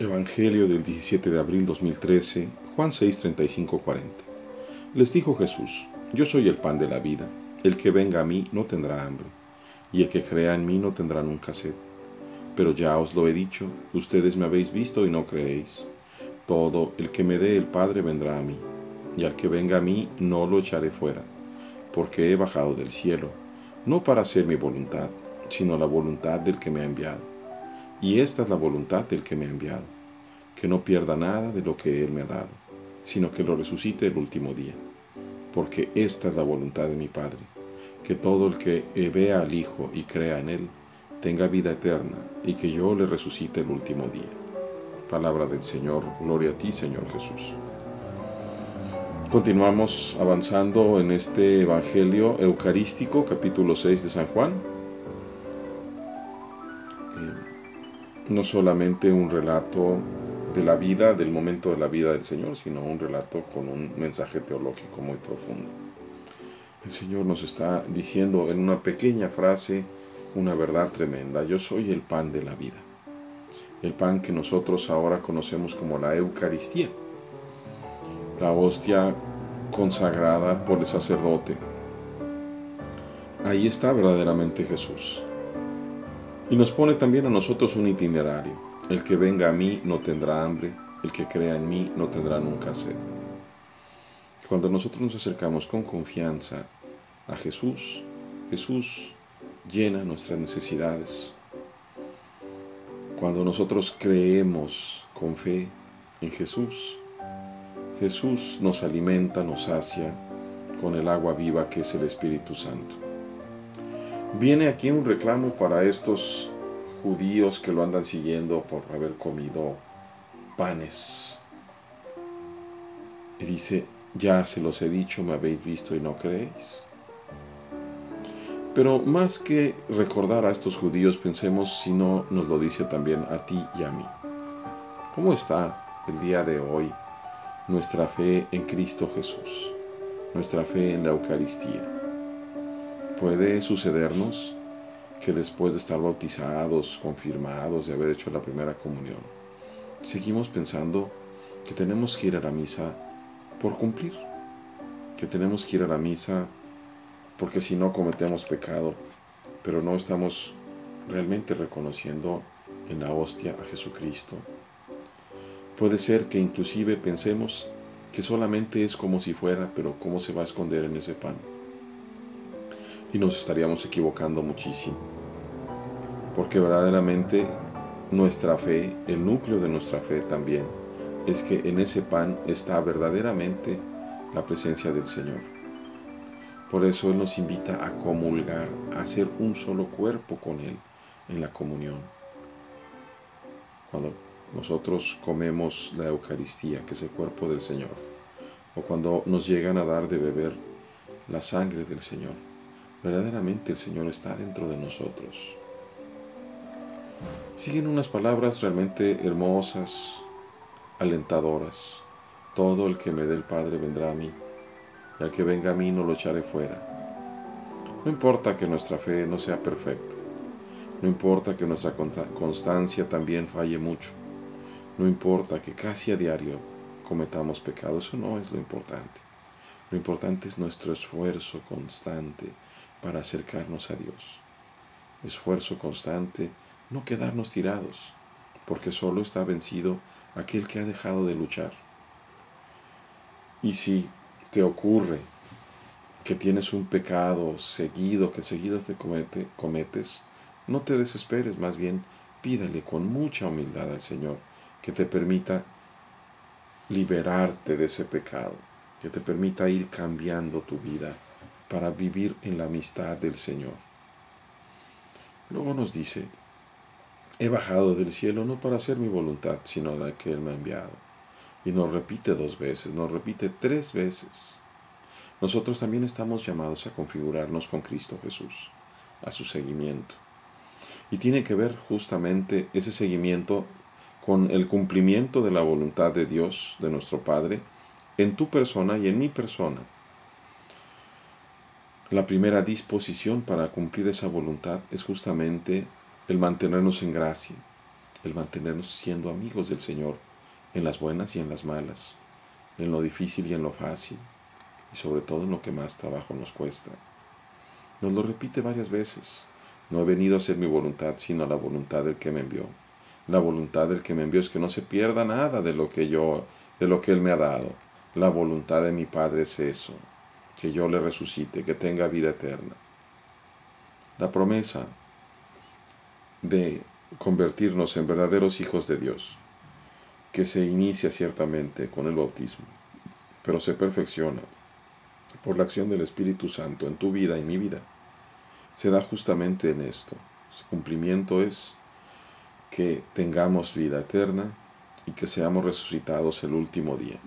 Evangelio del 17 de abril 2013, Juan 6, 35, 40. Les dijo Jesús, Yo soy el pan de la vida, el que venga a mí no tendrá hambre, y el que crea en mí no tendrá nunca sed. Pero ya os lo he dicho, ustedes me habéis visto y no creéis. Todo el que me dé el Padre vendrá a mí, y al que venga a mí no lo echaré fuera, porque he bajado del cielo, no para hacer mi voluntad, sino la voluntad del que me ha enviado y esta es la voluntad del que me ha enviado, que no pierda nada de lo que Él me ha dado, sino que lo resucite el último día. Porque esta es la voluntad de mi Padre, que todo el que vea al Hijo y crea en Él, tenga vida eterna, y que yo le resucite el último día. Palabra del Señor, gloria a ti, Señor Jesús. Continuamos avanzando en este Evangelio Eucarístico, capítulo 6 de San Juan. No solamente un relato de la vida, del momento de la vida del Señor, sino un relato con un mensaje teológico muy profundo. El Señor nos está diciendo en una pequeña frase una verdad tremenda. Yo soy el pan de la vida. El pan que nosotros ahora conocemos como la Eucaristía. La hostia consagrada por el sacerdote. Ahí está verdaderamente Jesús. Y nos pone también a nosotros un itinerario. El que venga a mí no tendrá hambre, el que crea en mí no tendrá nunca sed. Cuando nosotros nos acercamos con confianza a Jesús, Jesús llena nuestras necesidades. Cuando nosotros creemos con fe en Jesús, Jesús nos alimenta, nos sacia con el agua viva que es el Espíritu Santo. Viene aquí un reclamo para estos judíos que lo andan siguiendo por haber comido panes. Y dice, ya se los he dicho, me habéis visto y no creéis. Pero más que recordar a estos judíos, pensemos si no nos lo dice también a ti y a mí. ¿Cómo está el día de hoy nuestra fe en Cristo Jesús? Nuestra fe en la Eucaristía puede sucedernos que después de estar bautizados, confirmados, de haber hecho la primera comunión, seguimos pensando que tenemos que ir a la misa por cumplir, que tenemos que ir a la misa porque si no cometemos pecado, pero no estamos realmente reconociendo en la hostia a Jesucristo. Puede ser que inclusive pensemos que solamente es como si fuera, pero ¿cómo se va a esconder en ese pan? Y nos estaríamos equivocando muchísimo. Porque verdaderamente nuestra fe, el núcleo de nuestra fe también, es que en ese pan está verdaderamente la presencia del Señor. Por eso Él nos invita a comulgar, a hacer un solo cuerpo con Él en la comunión. Cuando nosotros comemos la Eucaristía, que es el cuerpo del Señor, o cuando nos llegan a dar de beber la sangre del Señor, verdaderamente el Señor está dentro de nosotros. Siguen unas palabras realmente hermosas, alentadoras. Todo el que me dé el Padre vendrá a mí, y al que venga a mí no lo echaré fuera. No importa que nuestra fe no sea perfecta, no importa que nuestra constancia también falle mucho, no importa que casi a diario cometamos pecados, eso no es lo importante. Lo importante es nuestro esfuerzo constante para acercarnos a Dios. Esfuerzo constante, no quedarnos tirados, porque solo está vencido aquel que ha dejado de luchar. Y si te ocurre que tienes un pecado seguido, que seguido te comete, cometes, no te desesperes, más bien pídale con mucha humildad al Señor que te permita liberarte de ese pecado, que te permita ir cambiando tu vida para vivir en la amistad del Señor. Luego nos dice, he bajado del cielo no para hacer mi voluntad, sino la que Él me ha enviado. Y nos repite dos veces, nos repite tres veces. Nosotros también estamos llamados a configurarnos con Cristo Jesús, a su seguimiento. Y tiene que ver justamente ese seguimiento con el cumplimiento de la voluntad de Dios, de nuestro Padre, en tu persona y en mi persona la primera disposición para cumplir esa voluntad es justamente el mantenernos en gracia, el mantenernos siendo amigos del Señor en las buenas y en las malas, en lo difícil y en lo fácil, y sobre todo en lo que más trabajo nos cuesta. Nos lo repite varias veces. No he venido a hacer mi voluntad, sino la voluntad del que me envió. La voluntad del que me envió es que no se pierda nada de lo que yo, de lo que Él me ha dado. La voluntad de mi Padre es eso, que yo le resucite, que tenga vida eterna. La promesa de convertirnos en verdaderos hijos de Dios, que se inicia ciertamente con el bautismo, pero se perfecciona por la acción del Espíritu Santo en tu vida y mi vida, se da justamente en esto. Su cumplimiento es que tengamos vida eterna y que seamos resucitados el último día.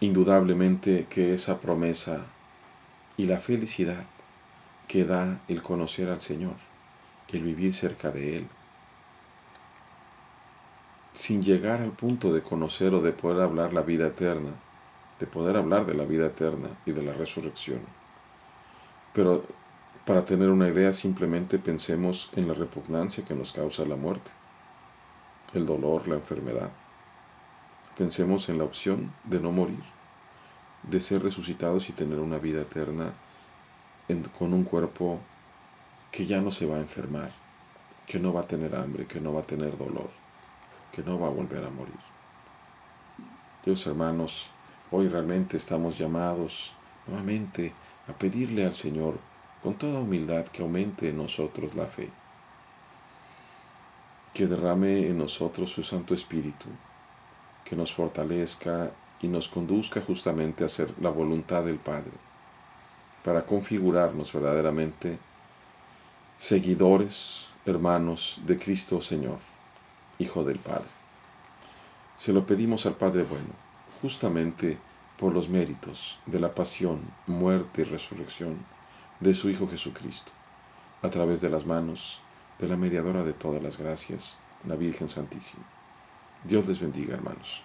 Indudablemente que esa promesa y la felicidad que da el conocer al Señor, el vivir cerca de Él, sin llegar al punto de conocer o de poder hablar la vida eterna, de poder hablar de la vida eterna y de la resurrección. Pero para tener una idea simplemente pensemos en la repugnancia que nos causa la muerte, el dolor, la enfermedad. Pensemos en la opción de no morir, de ser resucitados y tener una vida eterna con un cuerpo que ya no se va a enfermar, que no va a tener hambre, que no va a tener dolor, que no va a volver a morir. Dios hermanos, hoy realmente estamos llamados nuevamente a pedirle al Señor con toda humildad que aumente en nosotros la fe, que derrame en nosotros su Santo Espíritu, que nos fortalezca y nos conduzca justamente a hacer la voluntad del Padre para configurarnos verdaderamente seguidores, hermanos de Cristo Señor, Hijo del Padre. Se lo pedimos al Padre bueno, justamente por los méritos de la pasión, muerte y resurrección de su Hijo Jesucristo, a través de las manos de la mediadora de todas las gracias, la Virgen Santísima. Dios les bendiga, hermanos.